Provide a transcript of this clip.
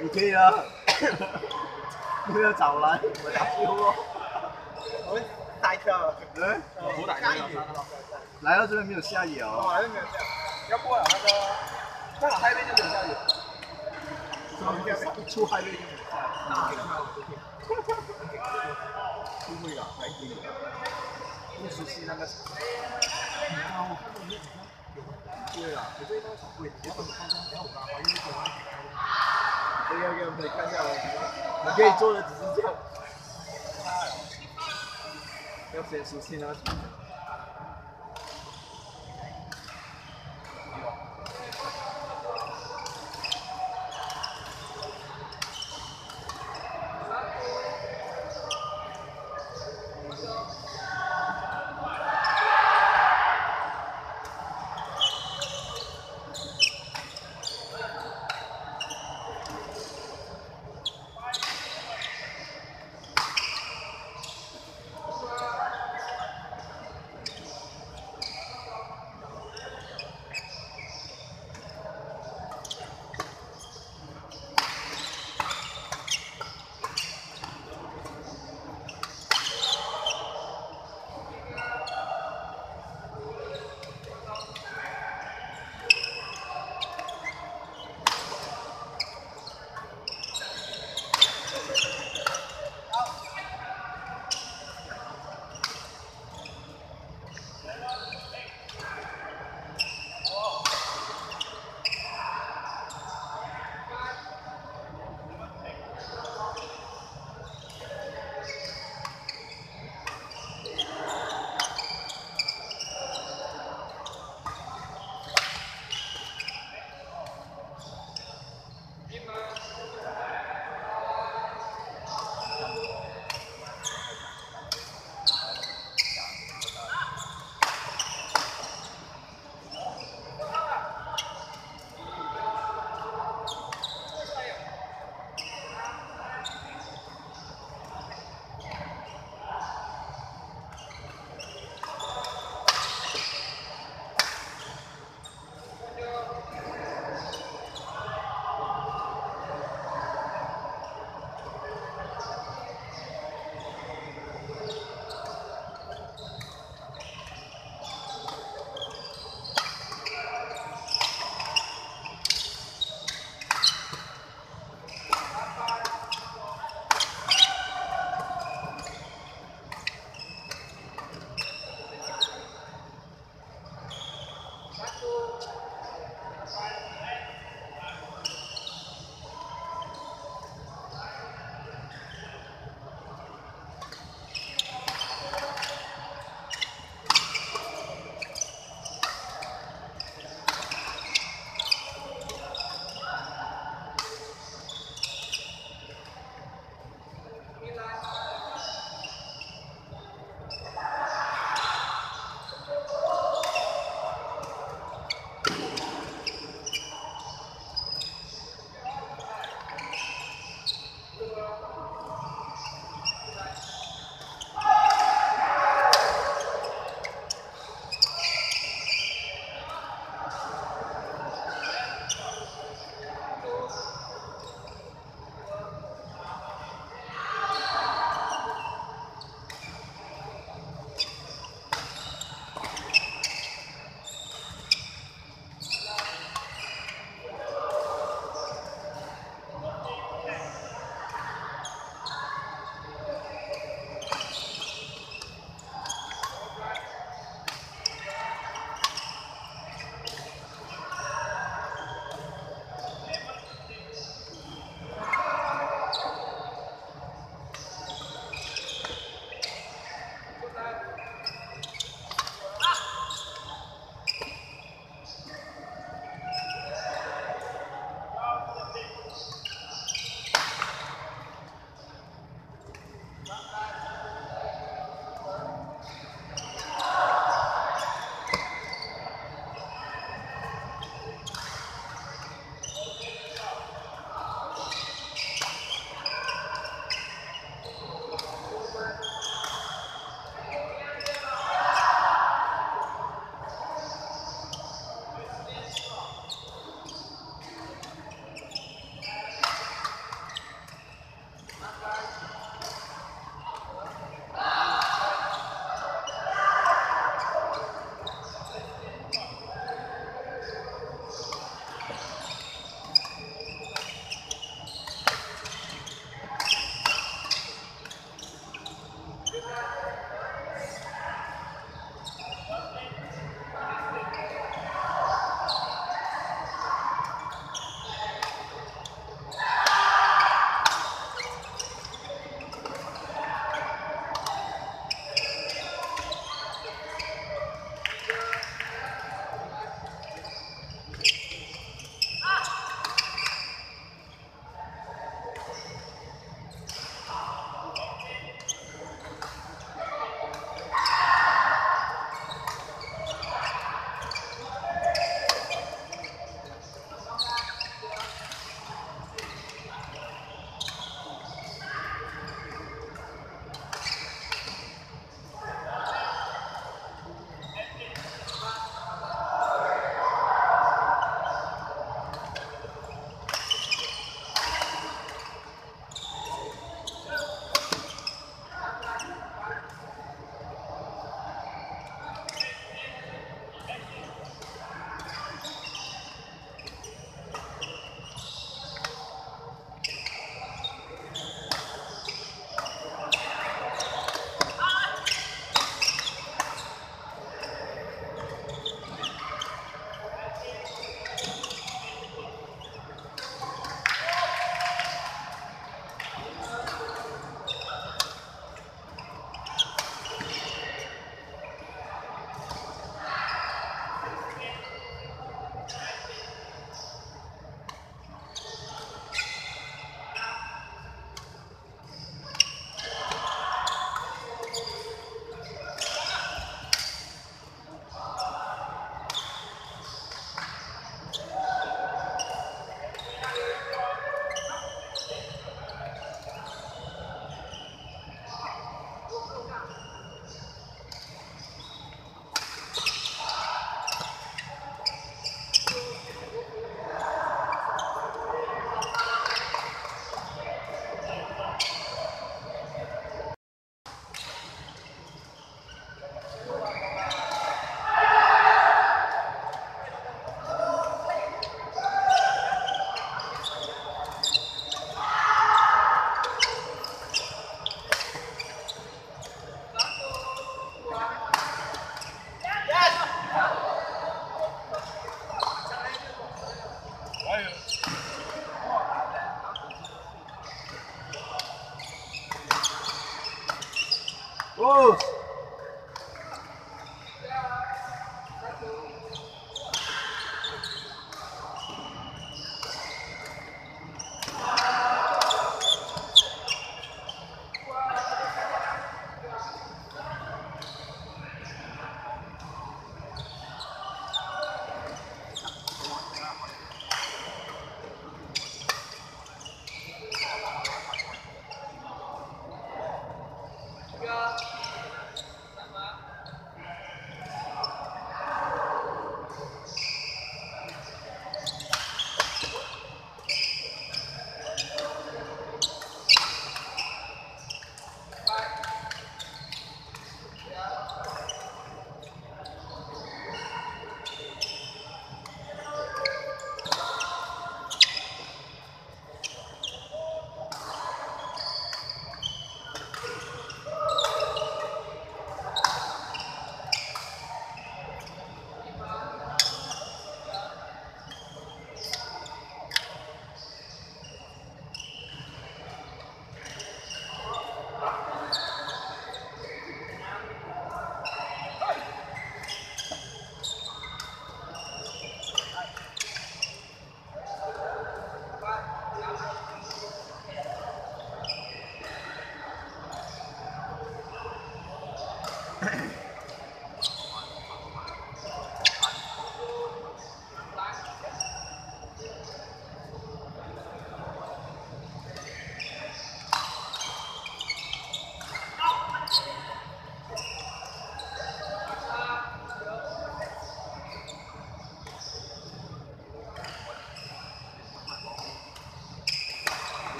你可以啊，不要找来，我打招呼。我们塞车，嗯，好大下雨，来到这边没有下雨。哦。我还是没有下，要过了那个，那个海边就没有下雨，一出海边就没有下不会的，还可以。不熟悉那个。对啊，可是那个场会，我怎么看到？然后我刚好因为喜欢。OK OK，我们可以看一下哦。你可以做的只是这样。要先熟悉那